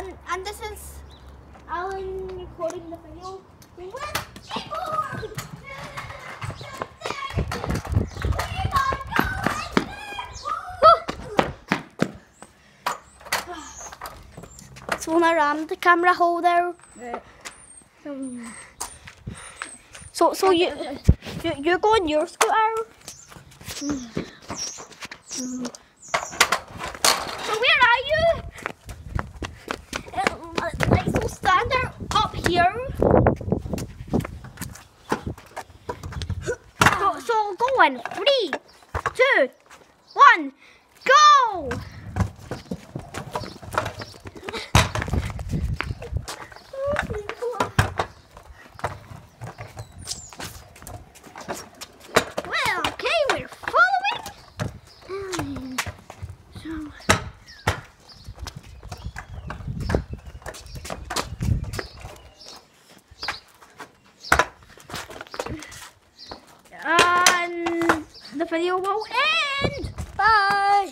and and this is Alan recording the video. So when around the camera holder. So so you, you you're going your scooter. So here. So so go in three, two, one, go! The video will end. Bye.